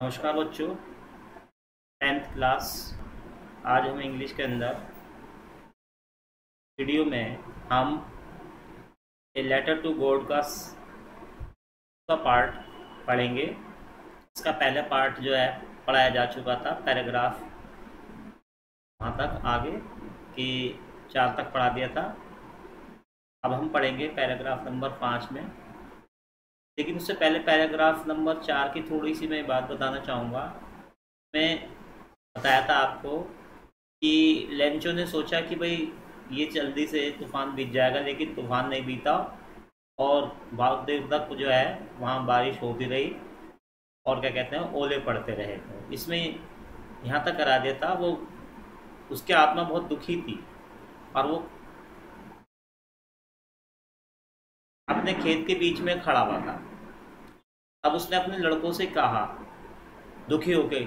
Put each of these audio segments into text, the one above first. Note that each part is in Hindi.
नमस्कार बच्चों। टेंथ क्लास आज हम इंग्लिश के अंदर वीडियो में हम ए लेटर टू गॉड का का पार्ट पढ़ेंगे। इसका पहला पार्ट जो है, पढ़ाया जा चुका था पैराग्राफ वहाँ तक आगे कि चार तक पढ़ा दिया था। अब हम पढ़ेंगे पैराग्राफ नंबर पाँच में। लेकिन उससे पहले पैराग्राफ नंबर चार की थोड़ी सी मैं बात बताना चाहूँगा। मैं बताया था आपको कि लेंचो ने सोचा कि भाई, ये जल्दी से तूफ़ान बीत जाएगा, लेकिन तूफ़ान नहीं बीता और बहुत देर तक जो है, वहाँ बारिश होती रही और क्या कहते हैं, ओले पड़ते रहे। तो इसमें यहाँ तक करा दिया था, वो उसकी आत्मा बहुत दुखी थी और वो अपने खेत के बीच में खड़ा हुआ था। अब उसने अपने लड़कों से कहा, दुखी हो गई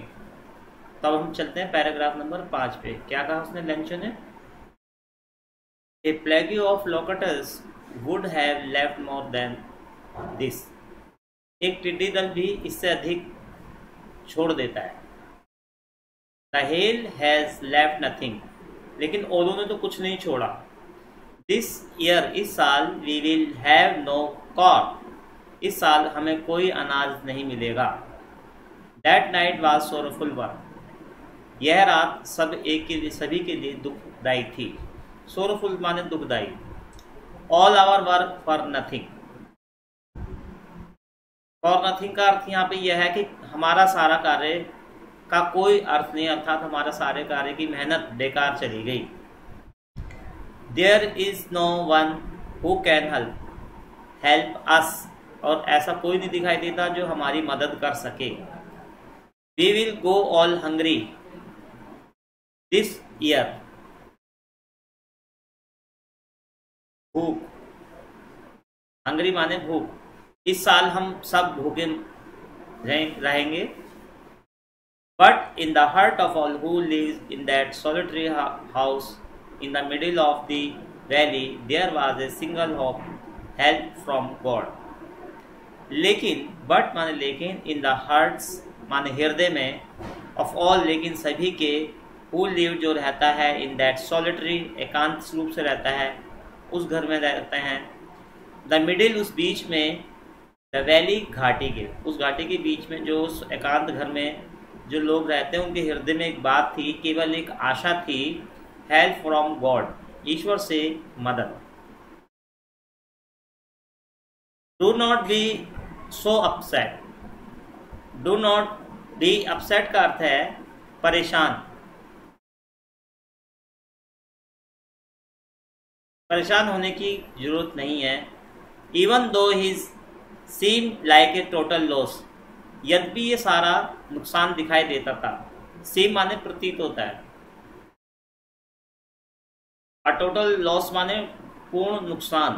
तब हम चलते हैं पैराग्राफ नंबर पाँच पे। क्या कहा उसने लंचो ने? A plague of locusts would have left more than this एक टिड्डी दल भी इससे अधिक छोड़ देता है। द हैज़ लेफ़्ट नथिंग लेकिन ओलों ने तो कुछ नहीं छोड़ा। दिस ईयर इस साल we will have no corn इस साल हमें कोई अनाज नहीं मिलेगा। That night was sorrowful one यह रात सब एक के लिए सभी के लिए दुखदायी थी। सोरफुल माने दुखदायी all our work for nothing for nothing का अर्थ यहाँ पे यह है कि हमारा सारा कार्य का कोई अर्थ नहीं, अर्थात हमारा सारे कार्य की मेहनत बेकार चली गई। There is no one who can help help us और ऐसा कोई नहीं दिखाई देता जो हमारी मदद कर सके। We will go all hungry this year भूख। हंगरी माने भूख। इस साल हम सब भूखे रहेंगे। But in the heart of all who live in that solitary house in the middle of the valley there was a single of help from God लेकिन बट माने लेकिन इन द हार्ट्स माने हृदय में ऑफ़ ऑल लेकिन सभी के हु लिव जो रहता है इन दैट सॉलिटरी एकांत रूप से रहता है, उस घर में रहते हैं। द मिडिल उस बीच में द वैली घाटी के, उस घाटी के बीच में जो उस एकांत घर में जो लोग रहते हैं, उनके हृदय में एक बात थी, केवल एक आशा थी हेल्प फ्रॉम गॉड ईश्वर से मदद। Do not be so upset do not be upset का अर्थ है परेशान। परेशान होने की ज़रूरत नहीं है। Even though his seem like a total loss यद्यपि ये सारा नुकसान दिखाई देता था सीम माने प्रतीत होता है। और टोटल लॉस माने पूर्ण नुकसान।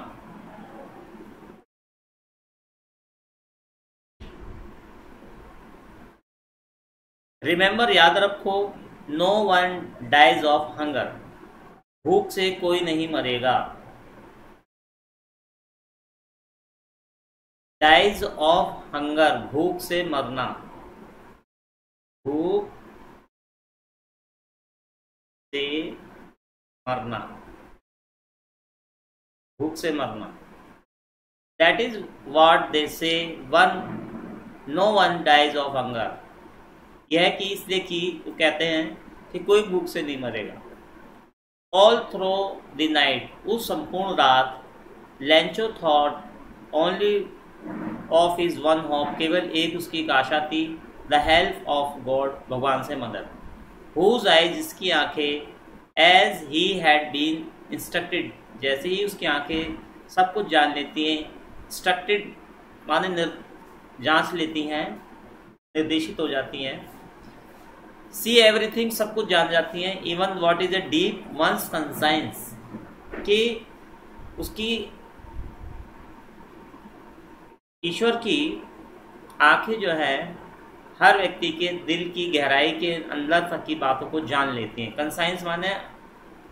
रिमेंबर याद रखो no one dies of hunger भूख से कोई नहीं मरेगा। डाइज ऑफ़ हंगर भूख से मरना। भूख से मरना। भूख से मरना। That is what they say one no one dies of hunger यह कि इसलिए कि वो कहते हैं कि कोई भूख से नहीं मरेगा। ऑल थ्रो द नाइट उस संपूर्ण रात Lencho thought only of his one hope केवल एक उसकी आशा थी द हेल्प ऑफ़ गॉड भगवान से मदद। हुज आई जिसकी आँखें as he had been instructed जैसे ही उसकी आँखें सब कुछ जान लेती हैं इंस्ट्रक्टेड माने जाँच लेती हैं, निर्देशित हो जाती हैं सी एवरीथिंग सब कुछ जान जाती हैं। Even what is a deep one's conscience कि उसकी ईश्वर की आँखें जो है, हर व्यक्ति के दिल की गहराई के अंदर तक की बातों को जान लेती हैं। कंसाइंस माने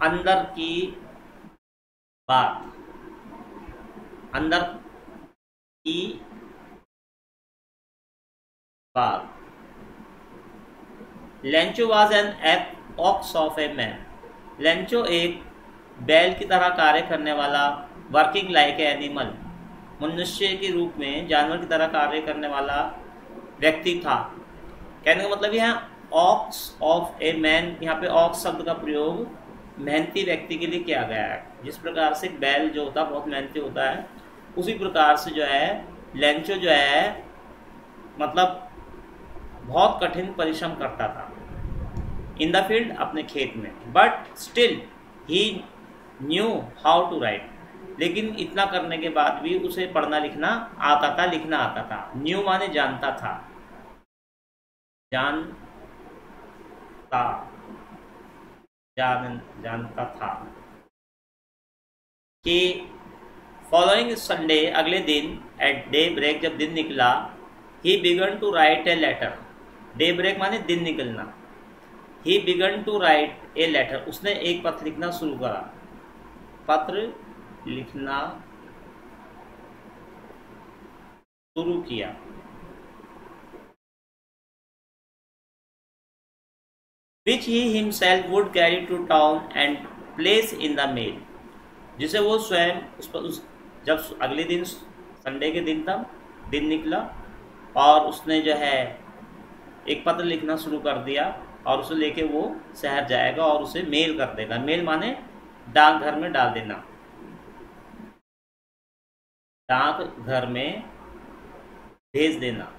अंदर की बात। अंदर की बात। Lencho was an ape ox of a man. Lencho एक बैल की तरह कार्य करने वाला, वर्किंग लाइक एनिमल। मनुष्य के रूप में जानवर की तरह कार्य करने वाला व्यक्ति था। कहने का मतलब यहाँ ऑक्स ऑफ़ ए मैन, यहाँ पे ऑक्स शब्द का प्रयोग मेहनती व्यक्ति के लिए किया गया है। जिस प्रकार से बैल जो होता है, बहुत मेहनती होता है, उसी प्रकार से जो है, लेंचो जो है मतलब बहुत कठिन परिश्रम करता था। इन द फ़ील्ड अपने खेत में। But still he knew how to write लेकिन इतना करने के बाद भी उसे पढ़ना लिखना आता था, लिखना आता था। न्यू माने जानता था। जानता। जान, जानता था। कि फॉलोइंग संडे अगले दिन एट डे ब्रेक जब दिन निकला he began to write a letter day break माने दिन निकलना। He began to write a letter उसने एक पत्र लिखना शुरू करा। पत्र लिखना शुरू किया। Which he himself would carry to town and place in the mail जिसे वो स्वयं उस पर उस जब अगले दिन संडे के दिन था दिन निकला और उसने जो है एक पत्र लिखना शुरू कर दिया और उसे लेके वो शहर जाएगा और उसे मेल कर देगा। मेल माने डाक घर में डाल देना। डाक घर में भेज देना।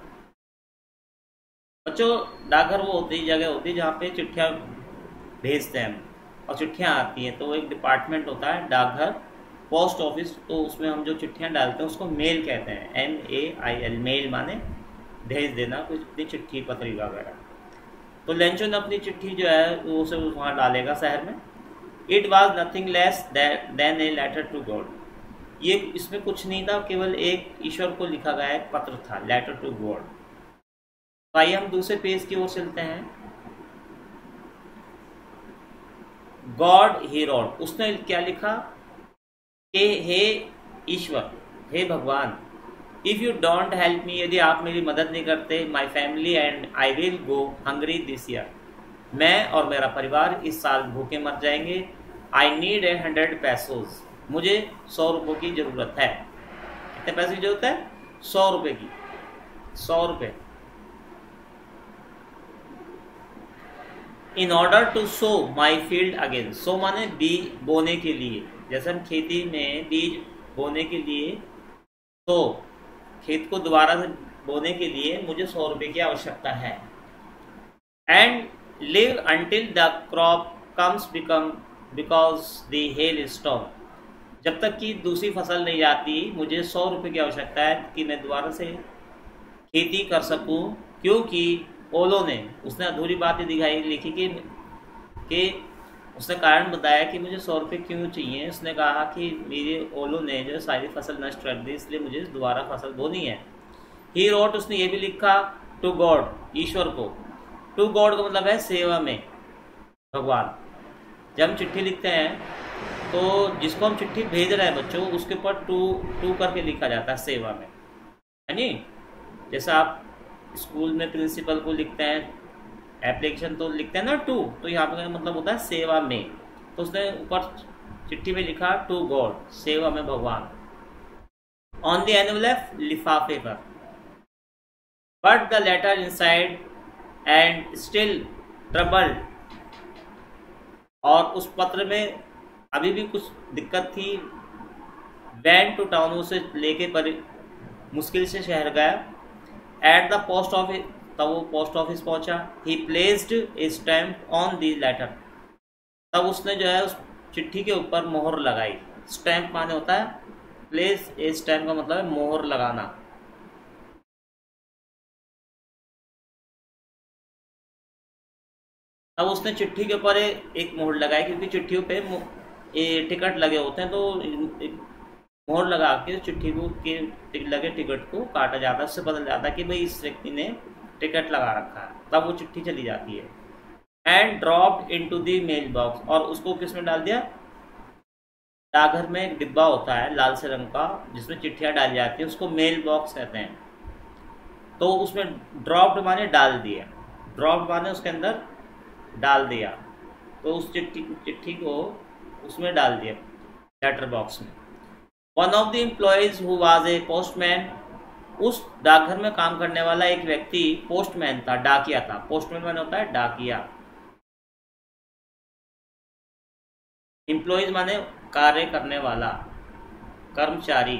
बच्चों डाकघर वो होती जगह होती है जहाँ पे चिट्ठियाँ भेजते हैं और चिट्ठियाँ आती हैं। तो वो एक डिपार्टमेंट होता है डाकघर पोस्ट ऑफ़िस तो उसमें हम जो चिट्ठियाँ डालते हैं उसको मेल कहते हैं। M A I L mail माने भेज देना कुछ अपनी चिट्ठी पत्री वगैरह तो लेंचो ने अपनी चिट्ठी जो है, वो उसे वहाँ डालेगा शहर में। It was nothing less than a letter to God ये इसमें कुछ नहीं था, केवल एक ईश्वर को लिखा गया एक पत्र था लेटर टू गॉड तो आइए हम दूसरे पेज की ओर चलते हैं। गॉड ही रॉड उसने क्या लिखा? कि हे ईश्वर, हे भगवान if you don't help me यदि आप मेरी मदद नहीं करते my family and I will go hungry this year मैं और मेरा परिवार इस साल भूखे मर जाएँगे। आई नीड ए हंड्रेड पैसोज मुझे सौ रुपये की ज़रूरत है। कितने पैसे की ज़रूरत है? सौ रुपये की। सौ रुपये in order to sow my field again sow माने बीज बोने के लिए। जैसे हम खेती में बीज बोने के लिए तो खेत को दोबारा से बोने के लिए मुझे सौ रुपये की आवश्यकता है। And live until the crop comes become because the hail storm जब तक कि दूसरी फ़सल नहीं आती मुझे सौ रुपये की आवश्यकता है कि मैं दोबारा से खेती कर सकूँ, क्योंकि ओलो ने, उसने अधूरी बात ही दिखाई, लिखी कि कि उसने कारण बताया कि मुझे सौ रुपये क्यों चाहिए? उसने कहा कि मेरे ओलो ने जो सारी फ़सल नष्ट कर दी, इसलिए मुझे दोबारा फ़सल बोनी है। ही रोट उसने ये भी लिखा टू गॉड ईश्वर को। टू गॉड का मतलब है सेवा में, भगवान। जब हम चिट्ठी लिखते हैं तो जिसको हम चिट्ठी भेज रहे हैं बच्चों, उसके ऊपर टू टू करके लिखा जाता है सेवा में। है नी? जैसा आप स्कूल में प्रिंसिपल को लिखते हैं एप्लीकेशन तो लिखते हैं ना टू तो यहाँ पे मतलब होता है सेवा में। तो उसने ऊपर चिट्ठी में लिखा टू गॉड सेवा में भगवान। ऑन द एनवलेफ लिफाफे पर। But the letter inside and still trouble और उस पत्र में अभी भी कुछ दिक्कत थी। वैन टू टाउन उसे लेके पर मुश्किल से शहर गया। एट द पोस्ट ऑफ़िस तब वो पोस्ट ऑफ़िस पहुँचा। He placed a stamp on the letter तब उसने जो है उस चिट्ठी के ऊपर मोहर लगाई। स्टैम्प माने होता है प्लेस ए स्टैम्प का मतलब है मोहर लगाना। तब उसने चिट्ठी के ऊपर एक मोहर लगाई, क्योंकि चिट्ठियों पे टिकट लगे होते हैं तो मोहर लगा के चिट्ठी को के लगे टिकट को काटा जाता है। उससे पता जाता है कि भाई इस व्यक्ति ने टिकट लगा रखा है। तब वो चिट्ठी चली जाती है। And drop into the mail box और उसको किसमें डाल दिया? डाकघर में एक डिब्बा होता है लाल से रंग का, जिसमें चिट्ठियाँ डाली जाती है। उसको मेल बॉक्स कहते हैं। तो उसमें ड्रॉप्ड माने डाल दिए। ड्रॉप्ड माने उसके अंदर डाल दिया। तो उस चिट्ठी चिट्ठी को उसमें डाल दिया। लेटर बॉक्स में। One of the employees who was a postman उस डाकघर में काम करने वाला एक व्यक्ति पोस्टमैन था, डाकिया था। पोस्टमैन मैंने होता है डाकिया। एम्प्लॉयज़ माने कार्य करने वाला, कर्मचारी।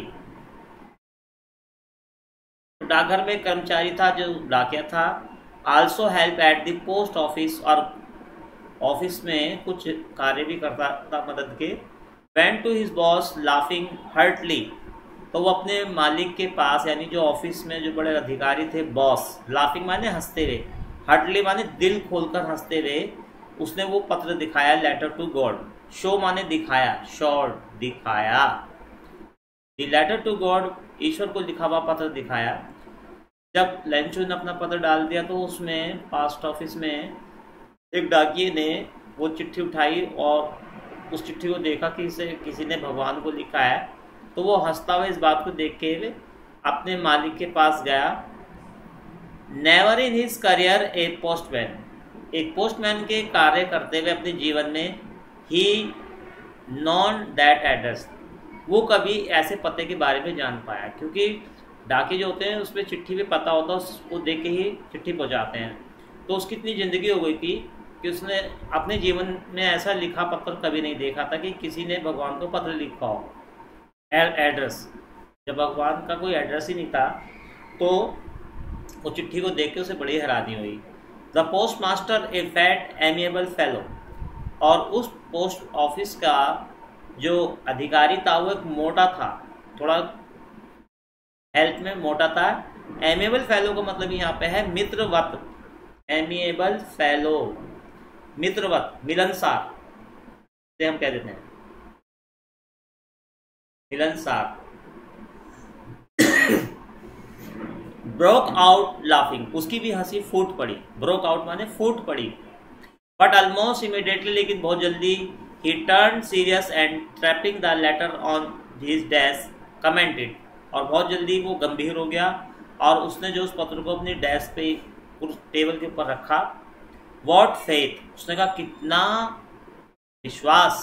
डाकघर में कर्मचारी था जो डाकिया था। Also help at the post office और ऑफ़िस में कुछ कार्य भी करता था मदद के। Went to his boss laughing heartily तो वो अपने मालिक के पास, यानी जो ऑफ़िस में जो बड़े अधिकारी थे, बॉस लाफिंग माने हँसते हुए हर्टली माने दिल खोलकर हँसते हुए उसने वो पत्र दिखाया लेटर टू गॉड शो माने दिखाया शॉर्ट दिखाया. द लेटर टू गॉड ईश्वर को लिखा हुआ पत्र दिखाया. जब लेंचू ने अपना पत्र डाल दिया तो उसमें पास्ट ऑफ़िस में, एक डाकिए ने वो चिट्ठी उठाई और उस चिट्ठी को देखा कि इसे, किसी ने भगवान को लिखा है. तो वो हंसता हुआ इस बात को देख के अपने मालिक के पास गया। Never in his career a postman एक पोस्टमैन के कार्य करते हुए अपने जीवन में ही नॉन दैट एड्रेस वो कभी ऐसे पते के बारे में जान पाया, क्योंकि डाके जो होते हैं, उसमें चिट्ठी भी पता होता है उसको देख के ही चिट्ठी पहुँचाते हैं। तो उसकी इतनी ज़िंदगी हो गई थी कि उसने अपने जीवन में ऐसा लिखा पत्र कभी नहीं देखा था कि किसी ने भगवान को पत्र लिखा हो। एड्रेस जब भगवान का कोई एड्रेस ही नहीं था तो वो चिट्ठी को देख के उसे बड़ी हैरानी हुई। The post master a fat amiable fellow और उस पोस्ट ऑफ़िस का जो अधिकारी था, वो एक मोटा था। थोड़ा हेल्थ में मोटा था। एमिएबल फेलो का मतलब यहाँ पे है मित्रवत। एमिएबल फेलो मित्रवत, मिलनसार। से हम कह देते हैं। मिलनसार ब्रोक आउट लाफिंग उसकी भी हँसी फूट पड़ी. ब्रोक आउट माने फूट पड़ी. बट ऑलमोस्ट इमीडिएटली लेकिन बहुत जल्दी ही turn serious and tapping the letter on his desk commented और बहुत जल्दी वो गंभीर हो गया और उसने जो उस पत्र को अपनी डेस्क पे टेबल के ऊपर रखा वॉट फेथ उसने कहा, कितना विश्वास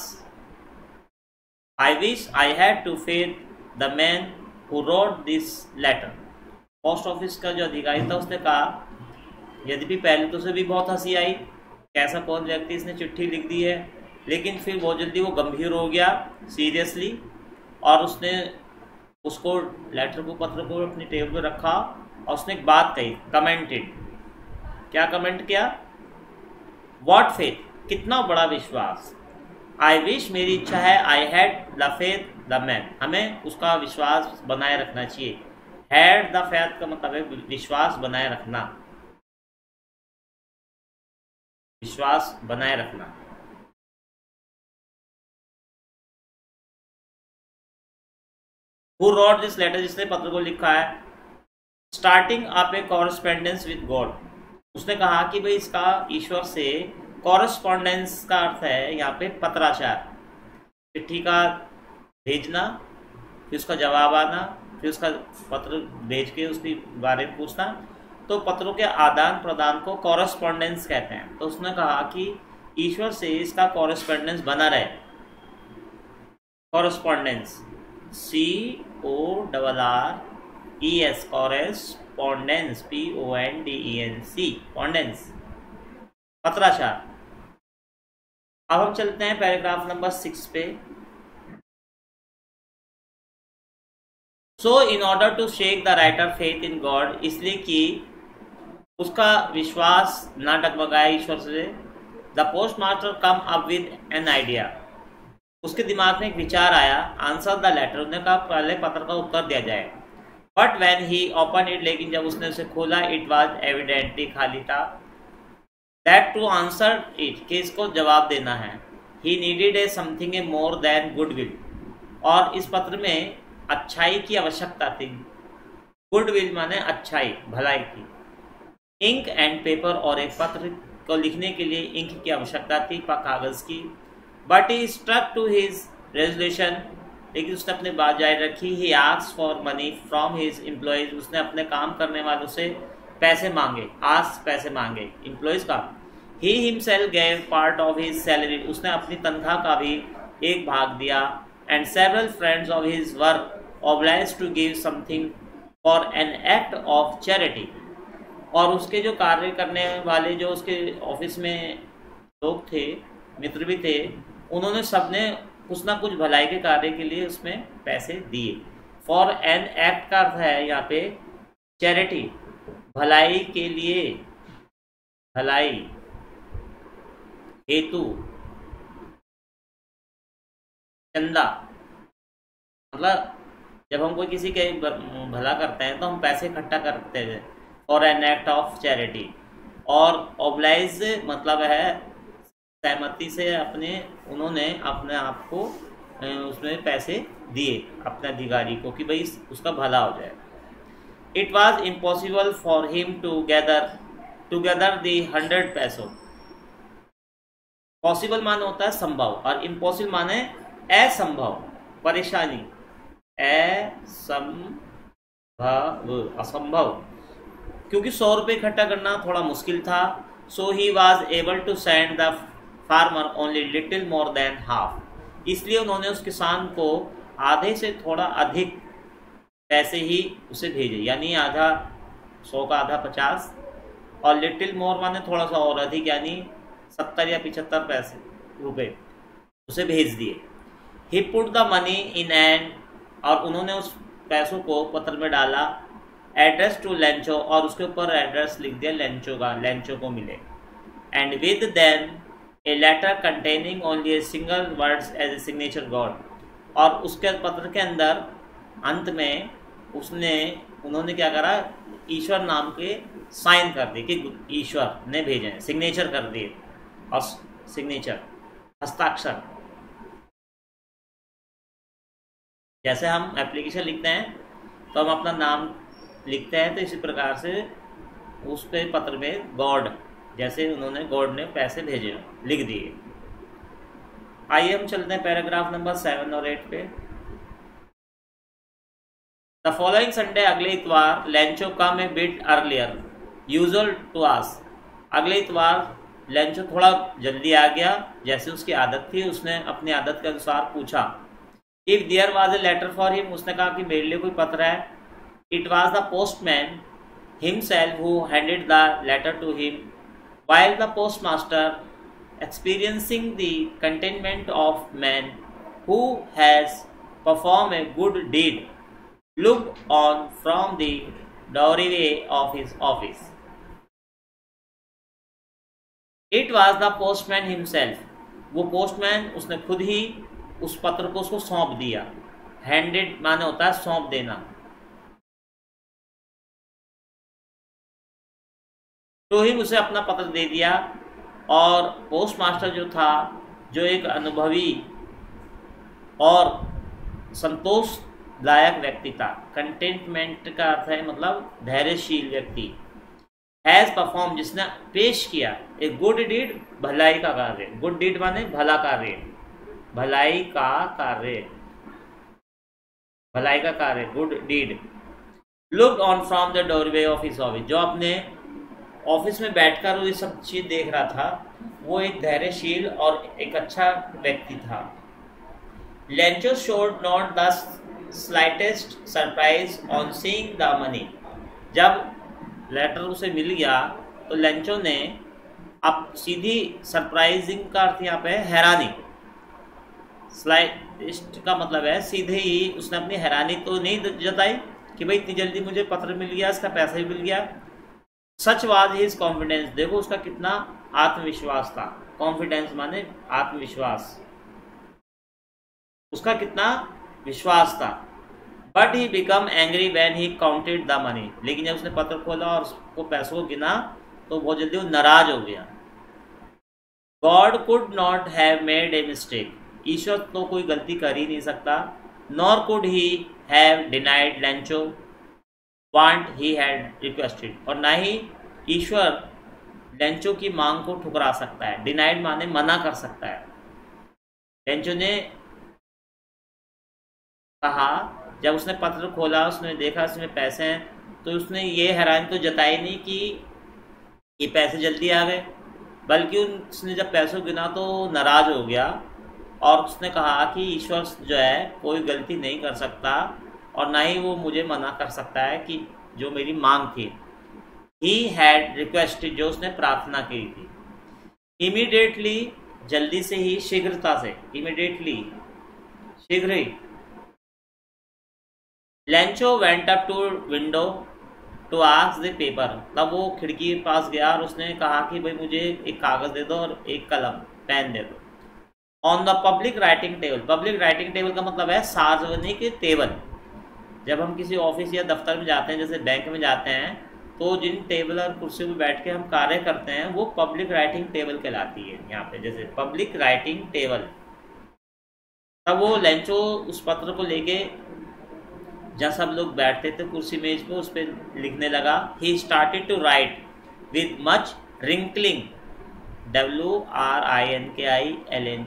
I wish I had to faith the man who wrote this letter post office का जो अधिकारी था, उसने कहा यद्यपि पहले तो उसे भी बहुत हँसी आई। कैसा कौन व्यक्ति इसने चिट्ठी लिख दी है? लेकिन फिर बहुत जल्दी वो गंभीर हो गया, सीरियसली, और उसने उसको लेटर को, पत्र को अपनी टेबल पर रखा और उसने एक बात कही कमेंटेड क्या कमेंट किया? वॉट फेथ कितना बड़ा विश्वास? आई विश मेरी इच्छा है I had the faith the man हमें उसका विश्वास बनाए रखना चाहिए। हैड द फेथ का मतलब है विश्वास बनाए रखना। विश्वास बनाए रखना। हु रॉट दिस लेटर जिसने पत्र को लिखा है। स्टार्टिंग आप ए कॉरस्पेंडेंस विद गॉड उसने कहा कि भाई इसका ईश्वर से कॉरेस्पॉन्डेंस का अर्थ है यहाँ पे पत्राचार। चिट्ठी का भेजना, फिर उसका जवाब आना, फिर उसका पत्र भेज के उसके बारे में पूछना। तो पत्रों के आदान प्रदान को कॉरेस्पॉन्डेंस कहते हैं। तो उसने कहा कि ईश्वर से इसका कॉरेस्पॉन्डेंस बना रहे। Correspondence C O double R E S correspondence P O N D E N C condense पत्राचार। अब हम चलते हैं पैराग्राफ नंबर सिक्स पे। So in order to shake the writer faith in God इसलिए कि उसका विश्वास ना डगमगाया ईश्वर से the postmaster come up with an idea उसके दिमाग में एक विचार आया आंसर द लेटर उसने कहा, पहले पत्र का उत्तर दिया जाए। But when he open it लेकिन जब उसने उसे खोला इट वॉज़ एविडेंटली खाली था दैट टू आंसर इट कि इसको जवाब देना है। He needed a something a more than goodwill और इस पत्र में अच्छाई की आवश्यकता थी। गुडविल माने अच्छाई, भलाई की। इंक एंड पेपर और एक पत्र को लिखने के लिए इंक की आवश्यकता थी कागज़ की। But he struck to his resolution लेकिन उसने अपनी बात जारी रखी। He ask for money from his employees उसने अपने काम करने वालों से पैसे मांगे आस पैसे मांगे एम्प्लॉयज़ का। He himself gave part of his salary उसने अपनी तनख्वाह का भी एक भाग दिया and several friends of his work oblige to give something for an act of charity और उसके जो कार्य करने वाले, जो उसके ऑफ़िस में लोग थे, मित्र भी थे, उन्होंने सबने कुछ ना कुछ भलाई के कार्य के लिए उसमें पैसे दिए। फॉर एन एक्ट का अर्थ है यहाँ पे चैरिटी भलाई के लिए, भलाई हेतु चंदा। मतलब जब हम कोई किसी के भला करते हैं तो हम पैसे इकट्ठा करते हैं for an act of charity और ओबलाइज मतलब है, सहमति से अपने, उन्होंने अपने आप को उसमें पैसे दिए, अपने अधिकारी को, कि भाई उसका भला हो जाए it was impossible for him to gather together the hundred पैसों पॉसिबल माने होता है संभव, और इम्पॉसिबल माने असंभव, परेशानी। असंभव असंभव। क्योंकि सौ रुपये इकट्ठा करना थोड़ा मुश्किल था so he was able to send the farmer only little more than half इसलिए उन्होंने उस किसान को आधे से थोड़ा अधिक पैसे ही उसे भेजे, यानी आधा सौ का आधा पचास, और लिटिल मोर माने थोड़ा सा और अधिक, यानी सत्तर या पिछहत्तर पैसे, रुपए उसे भेज दिए। He put the money in and और उन्होंने उस पैसों को पत्र में डाला एड्रेस टू लेंचो और उसके ऊपर एड्रेस लिख दिया लेंचो का लेंचो को मिले। And with then a letter containing only a single words as a signature God और उसके पत्र के अंदर, अंत में उसने, उन्होंने क्या करा? ईश्वर नाम के साइन कर दिए कि ईश्वर ने भेजे हैं। सिग्नेचर कर दिए। और सिग्नेचर हस्ताक्षर। जैसे हम एप्लीकेशन लिखते हैं तो हम अपना नाम लिखते हैं तो इसी प्रकार से उस पे पत्र में गॉड जैसे उन्होंने गॉड ने पैसे भेजे लिख दिए। आइए हम चलते हैं पैराग्राफ नंबर सेवन और एट पे। द फॉलोइंग संडे अगले इतवार Lencho come a bit earlier usual to ask अगले इतवार लेंचो थोड़ा जल्दी आ गया, जैसे उसकी आदत थी, उसने अपनी आदत के अनुसार पूछा। If there was a letter for him उसने कहा कि मेरे लिए कोई पत्र है। It was the postman himself who handed the letter to him. While the postmaster experiencing the contentment of man who has perform a good deed looked on from the doorway of his office. It was the postman himself. वो पोस्टमैन उसने खुद ही उस पत्र को उसको सौंप दिया। हैंडेड माने होता है सौंप देना। तो ही उसे अपना पत्र दे दिया और पोस्ट मास्टर जो था, जो एक अनुभवी और संतोष लायक व्यक्ति था। कंटेंटमेंट का अर्थ है मतलब धैर्यशील व्यक्ति। हैज़ परफॉर्म जिसने पेश किया ए गुड डीड भलाई का कार्य। गुड डीड माने भला कार्य। भलाई का कार्य। भलाई का कार्य good deed look on from the doorway of his office जो अपने ऑफ़िस में बैठकर वो ये सब चीज़ देख रहा था, वो एक धैर्यशील और एक अच्छा व्यक्ति था। Lencho showed not the slightest surprise on seeing the money जब लेटर उसे मिल गया तो लेंचो ने अब सीधी सरप्राइजिंग का अर्थ यहाँ पे हैरानी। स्लाइड का मतलब है सीधे ही उसने अपनी हैरानी तो नहीं जताई कि भाई इतनी जल्दी मुझे पत्र मिल गया, इसका पैसा भी मिल गया। सच वाज हिज कॉन्फिडेंस देखो उसका कितना आत्मविश्वास था। कॉन्फिडेंस माने आत्मविश्वास। उसका कितना विश्वास था। But he become angry when he counted the money लेकिन जब उसने पत्र खोला और उसको पैसों को गिना तो बहुत जल्दी वो नाराज़ हो गया। God could not have made a mistake ईश्वर तो कोई गलती कर ही नहीं सकता nor could he have denied Lencho want he had requested और ना ही ईश्वर लेंचो की मांग को ठुकरा सकता है डिनाइड माने मना कर सकता है। लेंचो ने कहा, जब उसने पत्र खोला, उसने देखा, उसमें पैसे हैं तो उसने ये हैरानी तो जताई नहीं कि ये पैसे जल्दी आ गए, बल्कि उसने जब पैसों गिना तो नाराज़ हो गया और उसने कहा कि ईश्वर जो है, कोई गलती नहीं कर सकता और ना ही वो मुझे मना कर सकता है कि जो मेरी मांग थी। ही हैड रिक्वेस्ट जो उसने प्रार्थना की थी। इमीडिएटली जल्दी से ही, शीघ्रता से इमीडिएटली शीघ्र ही Lencho went up to window to ask the paper तब वो खिड़की के पास गया और उसने कहा कि भाई मुझे एक कागज़ दे दो और एक कलम, पेन दे दो। On the public writing table public writing table का मतलब है सार्वजनिक टेबल जब हम किसी ऑफ़िस या दफ्तर में जाते हैं, जैसे बैंक में जाते हैं तो जिन टेबल और कुर्सी पर बैठ के हम कार्य करते हैं, वो पब्लिक राइटिंग टेबल कहलाती है यहाँ पे, जैसे पब्लिक राइटिंग टेबल तब वो लेंचो उस पत्र को लेके जहाँ सब लोग बैठते थे कुर्सी मेज पे उस पर लिखने लगा he started to write with much wrinkling W R I N K L I N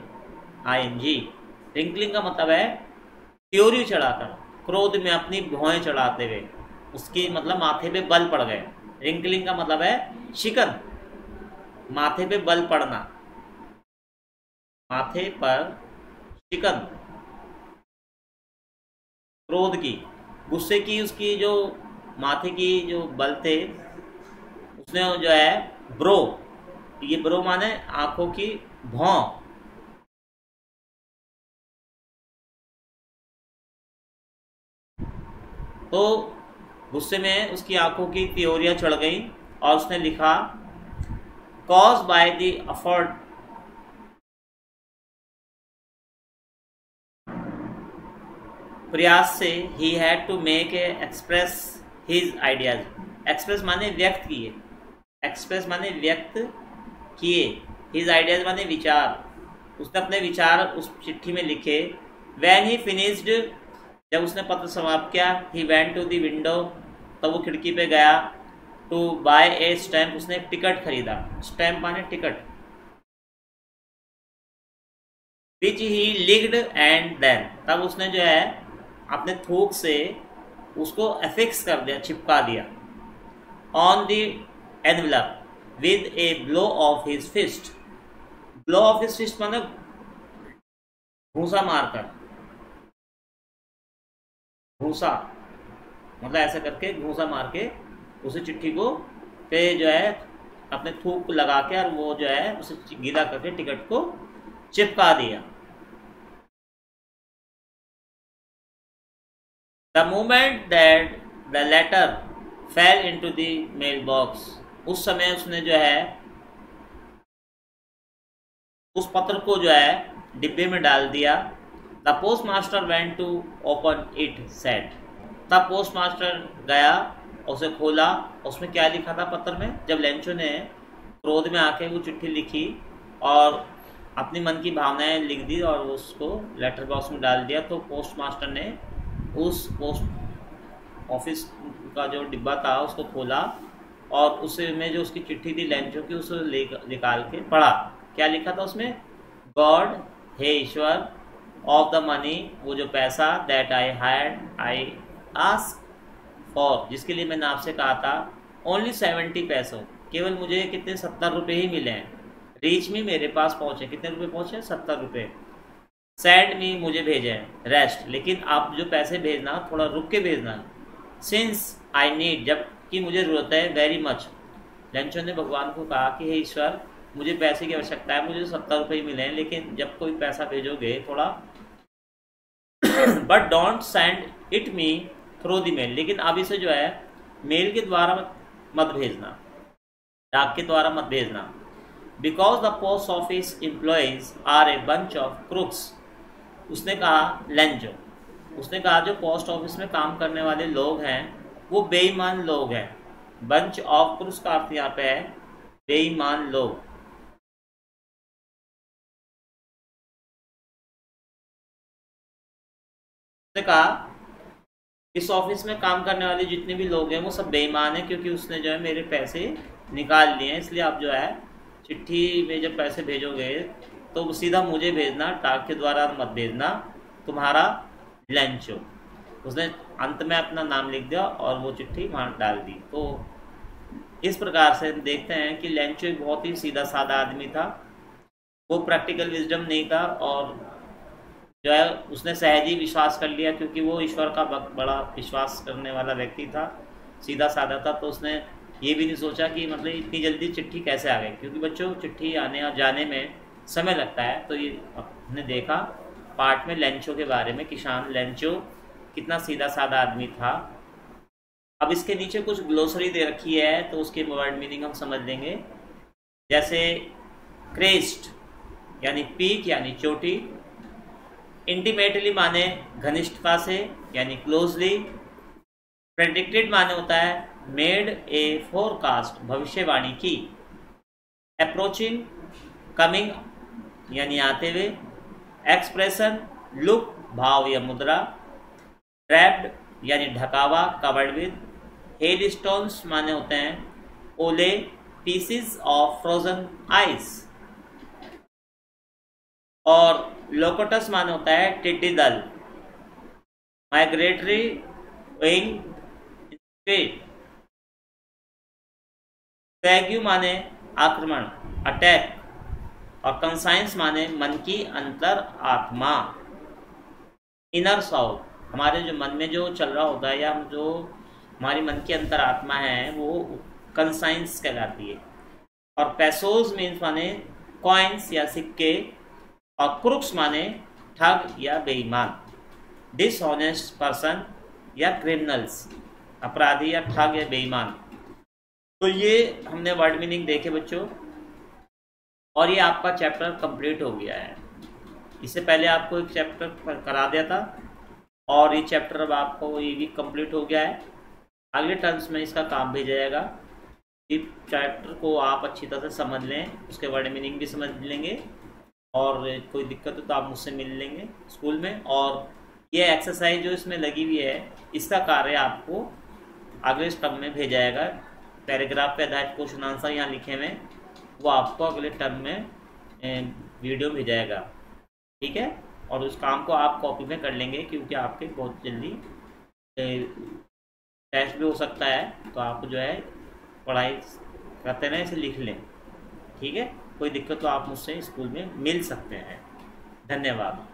G N G wrinkling का मतलब है त्योरी चढ़ाकर, क्रोध में अपनी भौएँ चढ़ाते हुए। उसकी मतलब माथे पे बल पड़ गए। रिंकलिंग का मतलब है शिकन माथे पे बल पड़ना। माथे पर शिकन क्रोध की। गुस्से की उसकी जो माथे की जो बल थे, उसने जो है ब्रो, ये ब्रो माने आँखों की भौ। तो गुस्से में उसकी आँखों की त्योरियाँ चढ़ गई और उसने लिखा कॉज बाय द अफोर्ड प्रयास से he had to make a express his ideas express माने व्यक्त किए। एक्सप्रेस माने व्यक्त किए। हिज आइडियाज़ माने विचार। उसने अपने विचार उस चिट्ठी में लिखे। वैन ही फिनिश्ड जब उसने पत्र समाप्त किया he went to the window तब वो खिड़की पे गया टू बाय ए स्टैम्प उसने टिकट खरीदा। स्टैम्प माने ticket. Which he licked and then तब उसने जो है अपने थूक से उसको एफिक्स कर दिया, चिपका दिया। On the envelope with a blow of his fist blow of his fist मतलब घूसा मारकर। घूसा मतलब ऐसा करके घूसा मार के उसे चिट्ठी को पे जो है, अपने थूक लगा के और वो जो है उसे गीला करके टिकट को चिपका दिया। The moment that the letter fell into the mailbox उस समय उसने जो है, उस पत्र को जो है, डिब्बे में डाल दिया। The postmaster went to open it set तब पोस्ट मास्टर गया, उसे खोला। उसमें क्या लिखा था पत्र में? जब लेंचो ने क्रोध में आके वो चिट्ठी लिखी और अपनी मन की भावनाएँ लिख दी और उसको लेटर बॉक्स में डाल दिया तो पोस्ट मास्टर ने उस पोस्ट ऑफ़िस का जो डिब्बा था, उसको खोला और उसे में जो उसकी चिट्ठी थी लेंचो की, उसे निकाल के पढ़ा। क्या लिखा था उसमें? गॉड हे ईश्वर ऑफ़ द मनी वो जो पैसा that I had I ask for जिसके लिए मैंने आपसे कहा था ओनली सेवेंटी पैसों, केवल मुझे कितने सत्तर रुपये ही मिले हैं। रीच में मेरे पास पहुँचे। कितने रुपये पहुँचे? सत्तर रुपये सैंड में मुझे भेजे रेस्ट लेकिन आप जो पैसे भेजना, थोड़ा रुक के भेजना। सिंस आई नीड जब की मुझे ज़रूरत है वेरी मच लेंचो ने भगवान को कहा कि, हे ईश्वर, मुझे पैसे की आवश्यकता है, मुझे सत्तर रुपये मिले हैं, लेकिन जब कोई पैसा भेजोगे, थोड़ा but don't send it me through the mail लेकिन अब इसे जो है मेल के द्वारा मत भेजना। डाक के द्वारा मत भेजना। Because the post office employees are a bunch of crooks उसने कहा, लेंजो। उसने कहा, जो पोस्ट ऑफ़िस में काम करने वाले लोग हैं, वो बेईमान लोग हैं। बंच ऑफ़ क्रुक्स का अर्थ यहाँ पे है, बेईमान लोग। उसने कहा, इस ऑफ़िस में काम करने वाले जितने भी लोग हैं, वो सब बेईमान हैं, क्योंकि उसने जो है मेरे पैसे निकाल लिए हैं। इसलिए आप जो है चिट्ठी में जब पैसे भेजोगे तो सीधा मुझे भेजना, टाक के द्वारा मत भेजना, तुम्हारा लंच। उसने अंत में अपना नाम लिख दिया और वो चिट्ठी वहाँ डाल दी। तो इस प्रकार से देखते हैं कि लेंचो एक बहुत ही सीधा साधा आदमी था। वो प्रैक्टिकल विजडम नहीं था और जो है उसने सहज ही विश्वास कर लिया क्योंकि वो ईश्वर का बड़ा विश्वास करने वाला व्यक्ति था, सीधा साधा था। तो उसने ये भी नहीं सोचा कि मतलब इतनी जल्दी चिट्ठी कैसे आ गई? क्योंकि बच्चों, चिट्ठी आने और जाने में समय लगता है तो ये हमने देखा पार्ट में लेंचो के बारे में किसान लेंचो कितना सीधा साधा आदमी था। अब इसके नीचे कुछ ग्लोसरी दे रखी है तो उसके वर्ड मीनिंग हम समझ लेंगे। जैसे क्रेस्ट यानी पीक, यानी चोटी। इंटीमेटली माने घनिष्ठता से, यानी क्लोजली प्रेडिक्टेड माने होता है मेड ए फोरकास्ट भविष्यवाणी की। अप्रोचिंग कमिंग यानी आते हुए एक्सप्रेशन लुक भाव या मुद्रा ट्रैप्ड यानी ढकावा कवर्ड विद हेल स्टोन्स माने होते हैं, ओले पीसीस ऑफ़ फ्रोजन आइस और लोकोटस माने होता है टिड्डी दल। माइग्रेटरी विंग माने आक्रमण अटैक और कंसाइंस माने मन की अंतर आत्मा। इनर साउथ हमारे जो मन में जो चल रहा होता है या जो हमारी मन की अंतर आत्मा है, वो कंसाइंस कहलाती है। और पैसोज मीन्स माने कॉइन्स या सिक्के, और क्रुक्स माने ठग या बेईमान। डिसऑनेस्ट पर्सन या क्रिमिनल्स अपराधी या ठग या बेईमान। तो ये हमने वर्ड मीनिंग देखे बच्चों। और ये आपका चैप्टर कंप्लीट हो गया है। इससे पहले आपको एक चैप्टर करा दिया था और ये चैप्टर अब आपको ये भी कंप्लीट हो गया है। अगले टर्म्स में इसका काम भी जाएगा इस चैप्टर को आप अच्छी तरह से समझ लें, उसके वर्ड मीनिंग भी समझ लेंगे और कोई दिक्कत हो तो आप मुझसे मिल लेंगे स्कूल में। और ये एक्सरसाइज जो इसमें लगी हुई है, इसका कार्य आपको अगले स्टम में भेजा जाएगा। पैराग्राफ पे आधारित क्वेश्चन आंसर यहाँ लिखे हुए वो आपको अगले टर्म में वीडियो भेजाएगा। ठीक है? और उस काम को आप कॉपी में कर लेंगे क्योंकि आपके बहुत जल्दी टेस्ट भी हो सकता है। तो आप जो है, पढ़ाई करते रहें, इसे लिख लें। ठीक है? कोई दिक्कत तो आप मुझसे स्कूल में मिल सकते हैं। धन्यवाद।